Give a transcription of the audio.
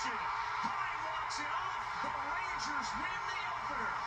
action. Hyde walks it off. The Rangers win the opener.